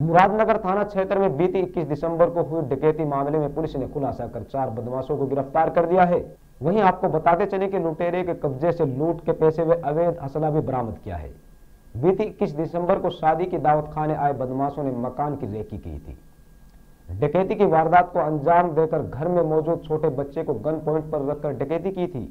मुरादनगर थाना क्षेत्र में बीती 21 दिसंबर को हुई डकैती मामले में पुलिस ने खुलासा कर चार बदमाशों को गिरफ़्तार कर दिया है। वहीं आपको बताते चले कि लुटेरे के कब्जे से लूट के पैसे व अवैध असला भी बरामद किया है। बीती 21 दिसंबर को शादी की दावत खाने आए बदमाशों ने मकान की रेकी की थी। डकैती की वारदात को अंजाम देकर घर में मौजूद छोटे बच्चे को गन पॉइंट पर रखकर डकैती की थी।